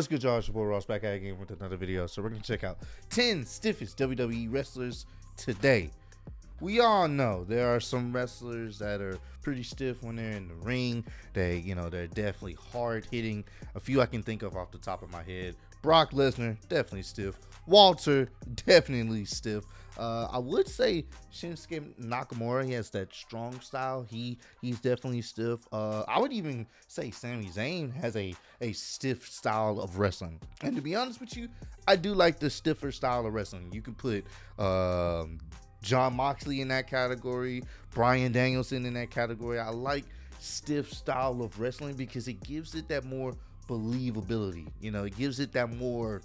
What's good, y'all? It's your boy Ross back at again with another video. So we're gonna check out 10 stiffest WWE wrestlers today. We all know there are some wrestlers that are pretty stiff when they're in the ring. They, you know, they're definitely hard hitting. A few I can think of off the top of my head. Brock Lesnar, definitely stiff. Walter, definitely stiff. Uh, I would say Shinsuke Nakamura. He has that strong style. He he's definitely stiff. Uh, I would even say Sami Zayn has a a stiff style of wrestling. And to be honest with you, I do like the stiffer style of wrestling. You can put um, Jon Moxley in that category, Bryan Danielson in that category. I like stiff style of wrestling because it gives it that more believability. You know, it gives it that more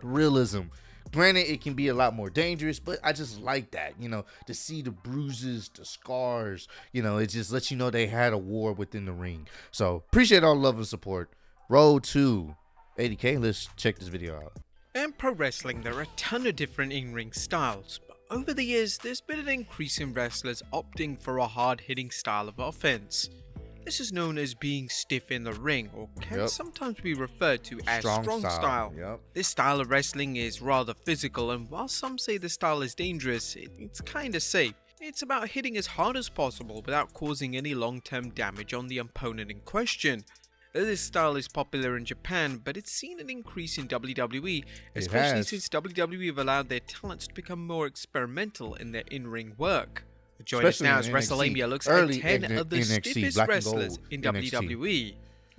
realism. Granted, it can be a lot more dangerous, but I just like that, you know, to see the bruises, the scars, you know, it just lets you know they had a war within the ring. So appreciate all the love and support. Road to 80k. Let's check this video out. In pro wrestling, there are a ton of different in-ring styles, but over the years, there's been an increase in wrestlers opting for a hard-hitting style of offense. This is known as being stiff in the ring, or can Yep. sometimes be referred to as Strong strong, style, style. yep. This style of wrestling is rather physical, and while some say the style is dangerous, it- it's kinda safe. It's about hitting as hard as possible without causing any long-term damage on the opponent in question. This style is popular in Japan, but it's seen an increase in WWE, especially since WWE have allowed their talents to become more experimental in their in-ring work. Join us now as. Wrestlelamia looks Early at 10 N- of the NXT, stiffest black wrestlers in NXT. WWE.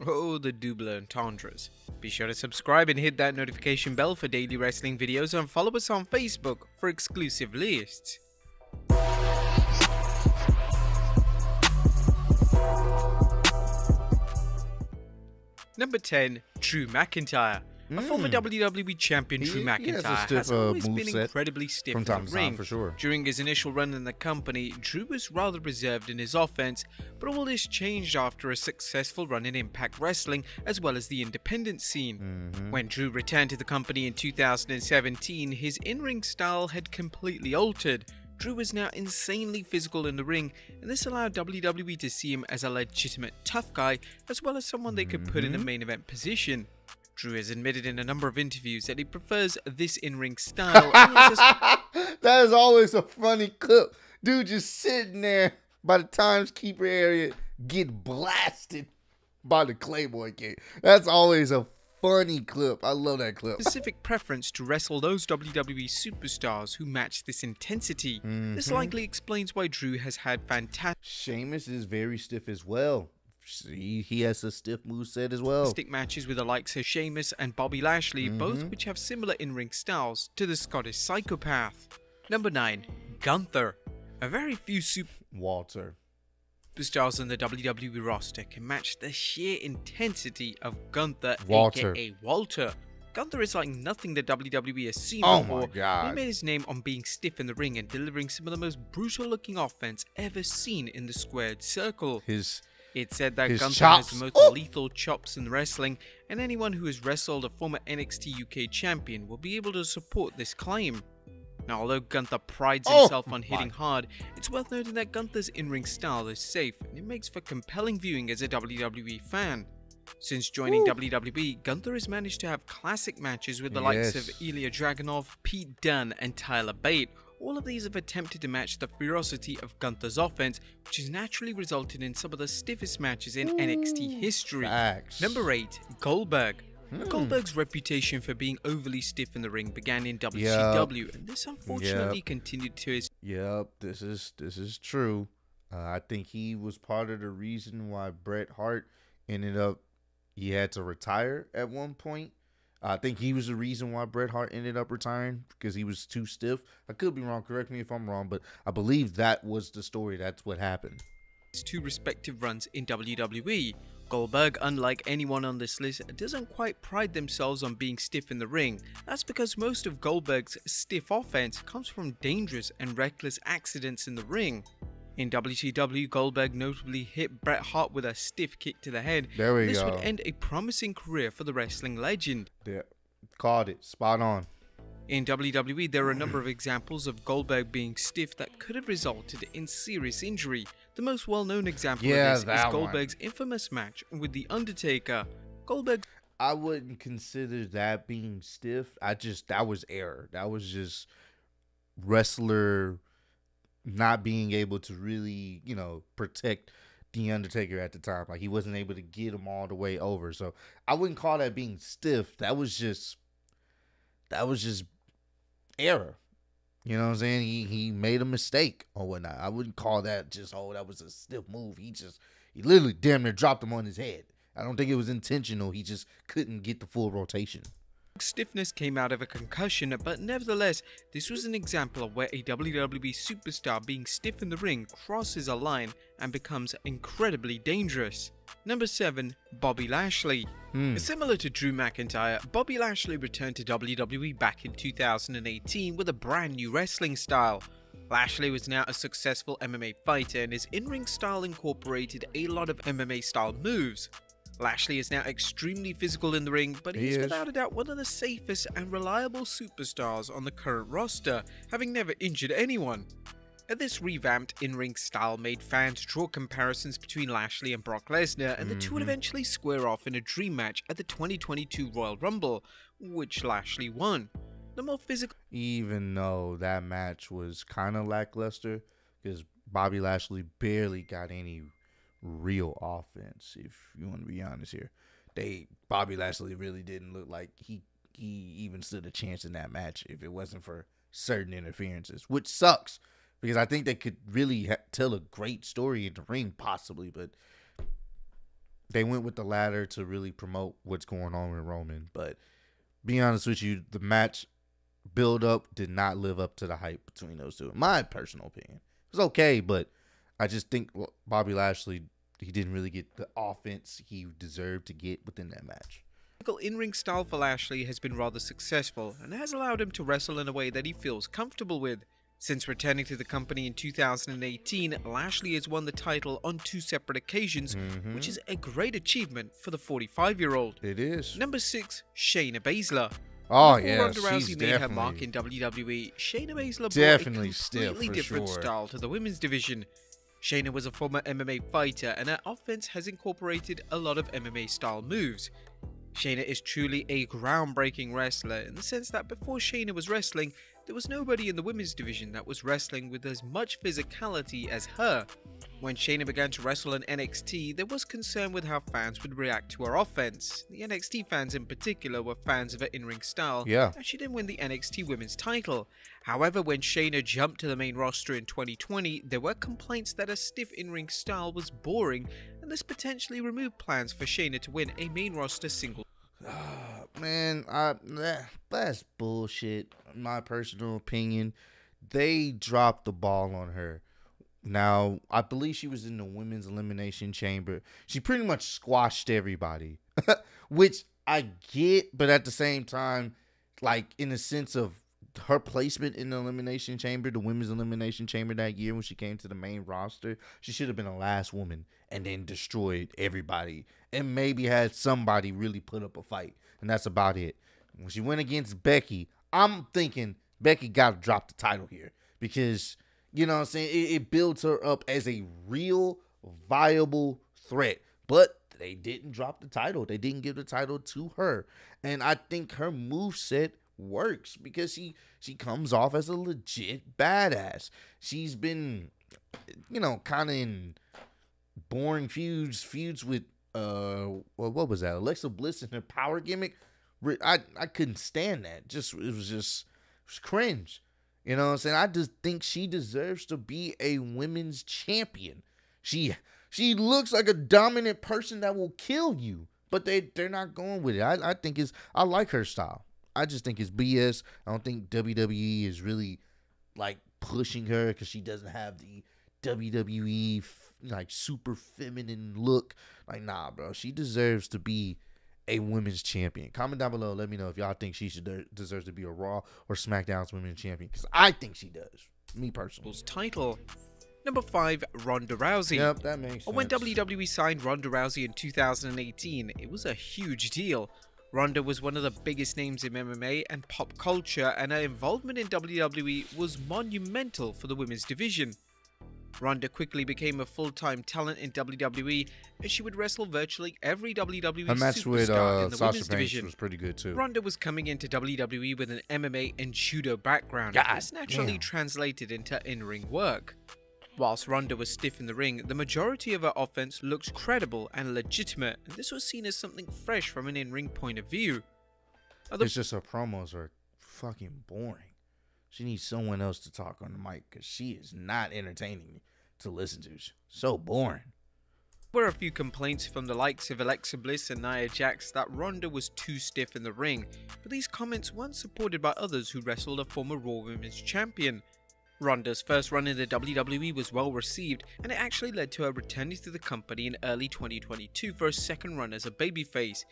Oh, the double entendres. Be sure to subscribe and hit that notification bell for daily wrestling videos and follow us on Facebook for exclusive lists. Number 10, Drew McIntyre. A former WWE champion, He- Drew he has McIntyre stiff, has uh, always been incredibly stiff from in the to time, ring. for sure. During his initial run in the company, Drew was rather reserved in his offense, but all this changed after a successful run in Impact Wrestling as well as the independent scene. Mm-hmm. When Drew returned to the company in 2017, his in ring style had completely altered. Drew was now insanely physical in the ring, and this allowed WWE to see him as a legitimate tough guy, as well as someone they could put in a Mm-hmm. main event position. Drew has admitted in a number of interviews that he prefers this in ring style. and he has a that is always a funny clip. Dude just sitting there by the Times Keeper area, get blasted by the Claymore King. That's always a funny clip. I love that clip. specific preference to wrestle those WWE superstars who match this intensity. This mm-hmm. likely explains why Drew has had fantastic Sheamus is very stiff as well. He, he has a stiff moveset as well. Stick matches with the likes of Sheamus and Bobby Lashley, both mm-hmm. which have similar in-ring styles to the Scottish psychopath. Number 9. Gunther. A very few super. Walter. superstars on the WWE roster can match the sheer intensity of Gunther, Walter. aka Walter. Gunther is like nothing the WWE has seen Oh before. my God. He made his name on being stiff in the ring and delivering some of the most brutal looking offense ever seen in the squared circle. His It's said that His Gunther chops. has the most Ooh. lethal chops in wrestling, and anyone who has wrestled a former NXT UK champion will be able to support this claim. Now, although Gunther prides Oh himself on my- hitting hard, it's worth noting that Gunther's in-ring style is safe, and it makes for compelling viewing as a WWE fan. Since joining WWE, Gunther has managed to have classic matches with the likes of Yes. Ilya Dragunov, Pete Dunne, and Tyler Bate. All of these have attempted to match the ferocity of Gunther's offense, which has naturally resulted in some of the stiffest matches in NXT history. facts. Number 8, Goldberg. Hmm. Goldberg's reputation for being overly stiff in the ring began in WCW, and this unfortunately Yep. continued to his Yep, this is this is true. Uh, I think he was part of the reason why Bret Hart ended up he had to retire at one point. I think he was the reason why Bret Hart ended up retiring because he was too stiff. I could be wrong. Correct me if I'm wrong, but I believe that was the story. That's what happened. his two respective runs in WWE. Goldberg, unlike anyone on this list, doesn't quite pride themselves on being stiff in the ring. That's because most of Goldberg's stiff offense comes from dangerous and reckless accidents in the ring. In WCW, Goldberg notably hit Bret Hart with a stiff kick to the head. There we this go. would end a promising career for the wrestling legend. Yeah, called it spot on. In WWE, there are a number of examples of Goldberg being stiff that could have resulted in serious injury. The most well known example Yeah, of this is one. Goldberg's infamous match with The Undertaker. Goldberg I wouldn't consider that being stiff. I just that was error. That was just wrestler not being able to really, you know, protect the Undertaker at the time. Like he wasn't able to get him all the way over. So I wouldn't call that being stiff. That was just that was just error. You know what I'm saying? He he made a mistake or whatnot. I wouldn't call that just oh that was a stiff move. He just he literally damn near dropped him on his head. I don't think it was intentional. He just couldn't get the full rotation. Stiffness came out of a concussion, but nevertheless, this was an example of where a WWE superstar being stiff in the ring crosses a line and becomes incredibly dangerous. Number 7. Bobby Lashley. Hmm. Similar to Drew McIntyre, Bobby Lashley returned to WWE back in 2018 with a brand new wrestling style. Lashley was now a successful MMA fighter and his in-ring style incorporated a lot of MMA style moves. Lashley is now extremely physical in the ring, but He he's is. without a doubt one of the safest and reliable superstars on the current roster, having never injured anyone. And this revamped in-ring style made fans draw comparisons between Lashley and Brock Lesnar, and the two would Mhm. eventually square off in a dream match at the 2022 Royal Rumble, which Lashley won. The more physical Even though that match was kind of lackluster because Bobby Lashley barely got any real offense. If you want to be honest here, they Bobby Lashley really didn't look like he he even stood a chance in that match if it wasn't for certain interferences, which sucks because I think they could really ha- tell a great story in the ring possibly, but they went with the ladder to really promote what's going on with Roman. But be honest with you, the match build up did not live up to the hype between those two. In my personal opinion, it was okay, but I just think Bobby Lashley he didn't really get the offense he deserved to get within that match. Michael in-ring style for Lashley has been rather successful and has allowed him to wrestle in a way that he feels comfortable with. Since returning to the company in 2018, Lashley has won the title on two separate occasions, Mhm. which is a great achievement for the 45-year-old. It is. Number 6, Shayna Baszler. Oh Before yeah, Ronda she's Rousey made her mark definitely in WWE, Shayna Baszler Definitely brought a completely different sure. style to the women's division. Shayna was a former MMA fighter and her offense has incorporated a lot of MMA style moves. Shayna is truly a groundbreaking wrestler in the sense that before Shayna was wrestling, there was nobody in the women's division that was wrestling with as much physicality as her. When Shayna began to wrestle in NXT, there was concern with how fans would react to her offense. The NXT fans in particular were fans of her in-ring style, Yeah. and she didn't win the NXT Women's title. However, when Shayna jumped to the main roster in 2020, there were complaints that her stiff in-ring style was boring, and this potentially removed plans for Shayna to win a main roster single Man, I that, that's bullshit. My personal opinion, they dropped the ball on her. Now, I believe she was in the women's elimination chamber. She pretty much squashed everybody, which I get, but at the same time, like in the sense of her placement in the elimination chamber, the women's elimination chamber that year when she came to the main roster, she should have been the last woman and then destroyed everybody and maybe had somebody really put up a fight. And that's about it. When she went against Becky, I'm thinking Becky got to drop the title here because, you know what I'm saying? It, it builds her up as a real viable threat. But they didn't drop the title. They didn't give the title to her. And I think her move set works because she she comes off as a legit badass. She's been you know kind of in boring feuds feuds with uh what was that Alexa Bliss and her power gimmick. I I couldn't stand that. Just it was just it was cringe. You know what I'm saying? I just think she deserves to be a women's champion. She she looks like a dominant person that will kill you, but they they're not going with it. I I think it's I like her style. I just think it's BS. I don't think WWE is really like pushing her because she doesn't have the WWE f- like super feminine look. Like nah, bro, she deserves to be a women's champion. Comment down below. Let me know if y'all think she should de- deserves to be a Raw or SmackDown's women's champion because I think she does. Me personally. title. Number 5, Ronda Rousey. Yep, that makes sense. When WWE signed Ronda Rousey in 2018, it was a huge deal. Ronda was one of the biggest names in MMA and pop culture, and her involvement in WWE was monumental for the women's division. Ronda quickly became a full-time talent in WWE, and she would wrestle virtually every WWE Her match superstar with uh, in the Sasha women's Banks division. was pretty good too. Ronda was coming into WWE with an MMA and judo background. God This naturally damn. translated into in-ring work. Whilst Ronda was stiff in the ring, the majority of her offense looked credible and legitimate, and this was seen as something fresh from an in-ring point of view. Other It's just her promos are fucking boring. She needs someone else to talk on the mic because she is not entertaining to listen to. She's so boring. There were a few complaints from the likes of Alexa Bliss and Nia Jax that Ronda was too stiff in the ring, but these comments weren't supported by others who wrestled a former Raw Women's Champion. Ronda's first run in the WWE was well received, and it actually led to her returning to the company in early 2022 for a second run as a babyface.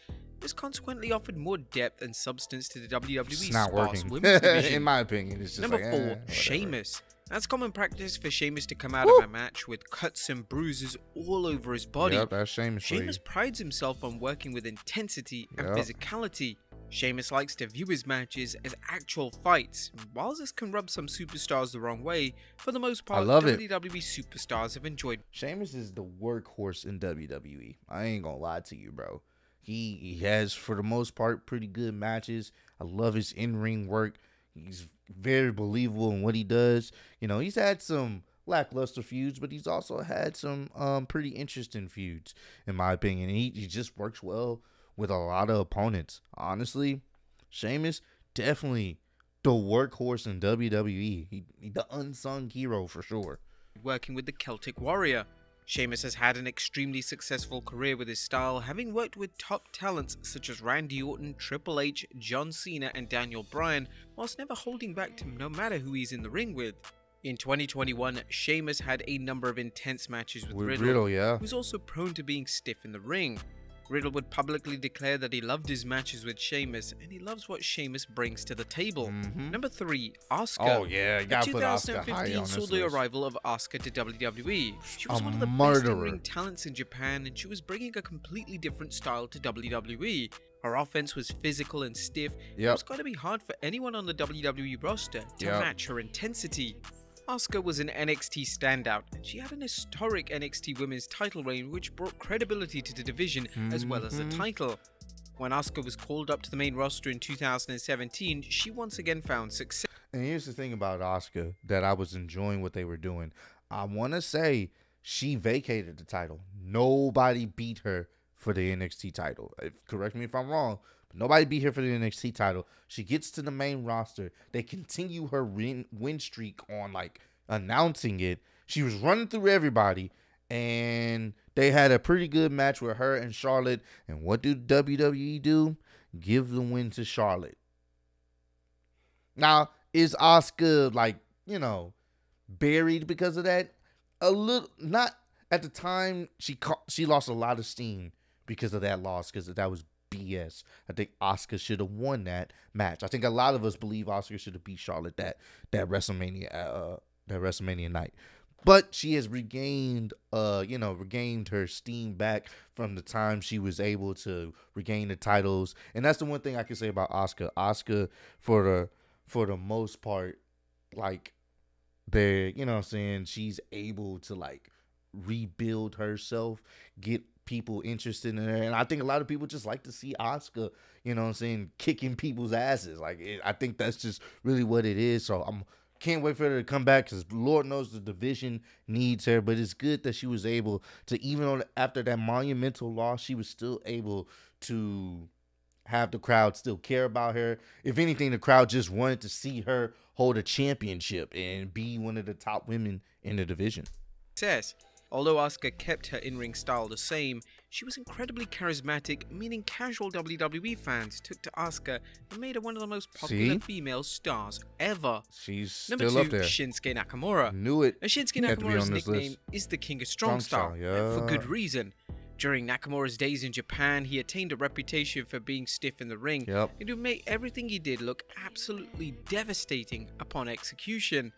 This consequently offered more depth and substance to the WWE's It's not sparse working. women's division. In my opinion, it's just Number like, four, eh. Sheamus. That's common practice for Sheamus to come out Woo! of a match with cuts and bruises all over his body. Yep, that's Sheamus. Sheamus prides himself on working with intensity and Yep. physicality. Sheamus likes to view his matches as actual fights. While this can rub some superstars the wrong way, for the most part, love it. WWE superstars have enjoyed Sheamus is the workhorse in WWE. I ain't gonna lie to you, bro. He he has for the most part pretty good matches. I love his in ring work. He's very believable in what he does. You know, he's had some lackluster feuds, but he's also had some um pretty interesting feuds, in my opinion. He he just works well with a lot of opponents. Honestly, Sheamus definitely the workhorse in WWE. He, he the unsung hero for sure. working with the Celtic Warrior. Sheamus has had an extremely successful career with his style, having worked with top talents such as Randy Orton, Triple H, John Cena, and Daniel Bryan, whilst never holding back to no matter who he's in the ring with. In 2021, Sheamus had a number of intense matches with, With Riddle, Riddle, yeah. who's also prone to being stiff in the ring. Riddle would publicly declare that he loved his matches with Sheamus, and he loves what Sheamus brings to the table. Mhm. Number 3, Asuka. Oh yeah, you gotta put Asuka high 2015 saw this the arrival of Asuka to WWE. She was A one of the best murderer. in-ring talents in Japan, and she was bringing a completely different style to WWE. Her offense was physical and stiff. It was going to be hard for anyone on the WWE roster to Yep. match her intensity. Asuka was an NXT standout, and she had an historic NXT Women's title reign which brought credibility to the division as well as the Mhm. title. When Asuka was called up to the main roster in 2017, she once again found success. And here's the thing about Asuka that I was enjoying what they were doing. I want to say she vacated the title. Nobody beat her for the NXT title. If, correct me if I'm wrong, but nobody beat her for the NXT title. She gets to the main roster. They continue her win, win streak on like announcing it. She was running through everybody, and they had a pretty good match with her and Charlotte. And what do WWE do? Give the win to Charlotte. Now, is Asuka like, you know, buried because of that? A little not at the time she she lost a lot of steam because of that loss because that was BS. I think Asuka should have won that match. I think a lot of us believe Asuka should have beat Charlotte that that WrestleMania uh that WrestleMania night. But she has regained uh you know regained her steam back from the time she was able to regain the titles. And that's the one thing I can say about Asuka. Asuka for the for the most part like they're you know I'm saying she's able to like rebuild herself, get people interested in her, and I think a lot of people just like to see Asuka, you know what I'm saying, kicking people's asses. Like it, I think that's just really what it is. So I'm can't wait for her to come back because Lord knows the division needs her. But it's good that she was able to even on after that monumental loss, she was still able to have the crowd still care about her. If anything, the crowd just wanted to see her hold a championship and be one of the top women in the division. Although Asuka kept her in-ring style the same, she was incredibly charismatic, meaning casual WWE fans took to Asuka and made her one of the most popular See? female stars ever. She's Number still two, up there. Shinsuke Nakamura. Knew it. Now, Shinsuke Had to be Nakamura's nickname list. is the King of Strong, Strong Style, and for good reason. During Nakamura's days in Japan, he attained a reputation for being stiff in the ring Yep. and to make everything he did look absolutely devastating upon execution.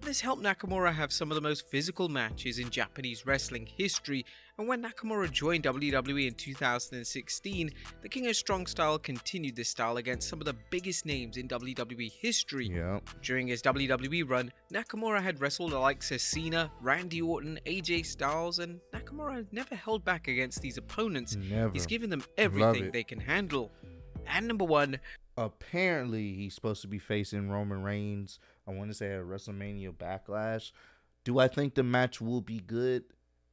This helped Nakamura have some of the most physical matches in Japanese wrestling history, and when Nakamura joined WWE in 2016, the King of Strong Style continued this style against some of the biggest names in WWE history. Yeah. During his WWE run, Nakamura had wrestled the likes of Cena, Randy Orton, AJ Styles, and Nakamura never held back against these opponents. Never. He's given them everything they can handle. And number one, apparently he's supposed to be facing Roman Reigns. I want to say at WrestleMania Backlash. Do I think the match will be good?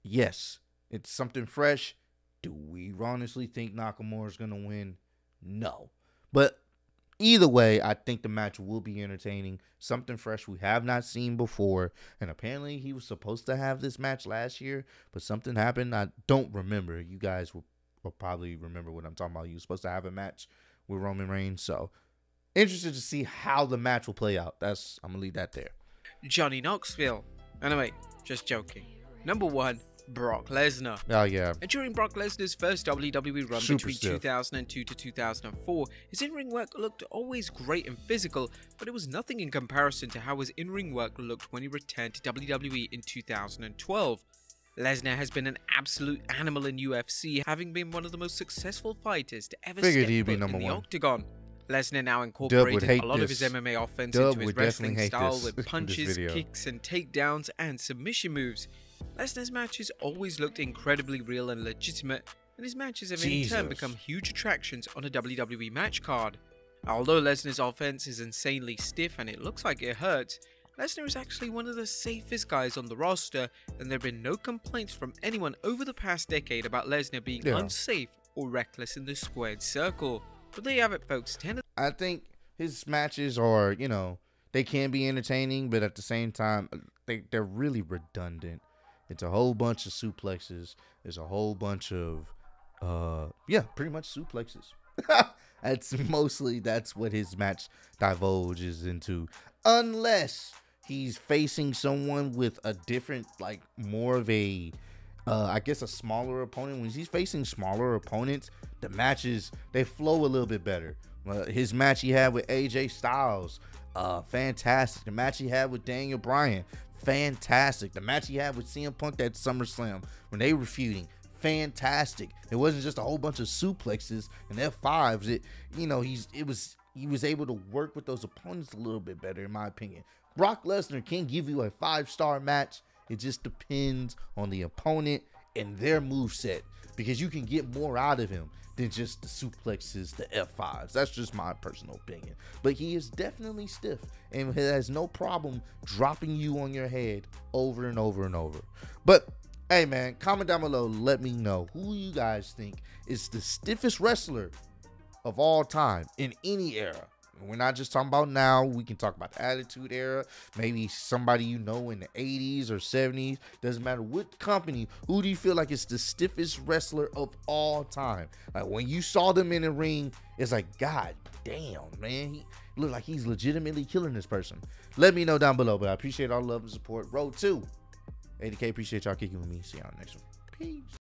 Yes. It's something fresh. Do we honestly think Nakamura is gonna win? No. But either way, I think the match will be entertaining. Something fresh we have not seen before. And apparently he was supposed to have this match last year, but something happened. I don't remember. You guys will, will probably remember what I'm talking about. You was supposed to have a match with Roman Reigns. So interested to see how the match will play out. That's I'm gonna leave that there. Johnny Knoxville. Anyway, just joking. Number one, Brock Lesnar. Oh yeah, And during Brock Lesnar's first WWE run Super between stiff. 2002 to 2004, his in-ring work looked always great and physical, but it was nothing in comparison to how his in-ring work looked when he returned to WWE in 2012. Lesnar has been an absolute animal in UFC, having been one of the most successful fighters to ever Figured step foot in the one. octagon. Lesnar now incorporated a lot of his. MMA offense Dub into his wrestling style this- with punches, kicks, and takedowns and submission moves. Lesnar's matches always looked incredibly real and legitimate, and his matches have in turn become huge attractions on a WWE match card. Although Lesnar's offense is insanely stiff and it looks like it hurts, Lesnar is actually one of the safest guys on the roster, and there have been no complaints from anyone over the past decade about Lesnar being Yeah. unsafe or reckless in the squared circle. But there you have it, folks. 10 of I think his matches are you know they can be entertaining, but at the same time they they're really redundant. It's a whole bunch of suplexes. There's a whole bunch of uh yeah, pretty much suplexes. that's mostly that's what his match divulges into. Unless he's facing someone with a different like more of a uh, I guess a smaller opponent. When he's facing smaller opponents, the matches they flow a little bit better. Uh, his match he had with AJ Styles, uh, fantastic. The match he had with Daniel Bryan, fantastic. The match he had with CM Punk at SummerSlam when they were feuding, fantastic. It wasn't just a whole bunch of suplexes and F5s. It, you know, he's it was he was able to work with those opponents a little bit better, in my opinion. Brock Lesnar can give you a five star match. It just depends on the opponent and their move set because you can get more out of him than just the suplexes, the F5s. That's just my personal opinion. But he is definitely stiff and he has no problem dropping you on your head over and over and over. But hey, man, comment down below. Let me know who you guys think is the stiffest wrestler of all time in any era. We're not just talking about now. We can talk about the Attitude Era. Maybe somebody you know in the 80s or 70s. Doesn't matter what company. Who do you feel like is the stiffest wrestler of all time? Like when you saw them in the ring, it's like, God damn, man. He looked like he's legitimately killing this person. Let me know down below. But I appreciate all love and support. Road 2. 80K, appreciate y'all kicking with me. See y'all next one. Peace.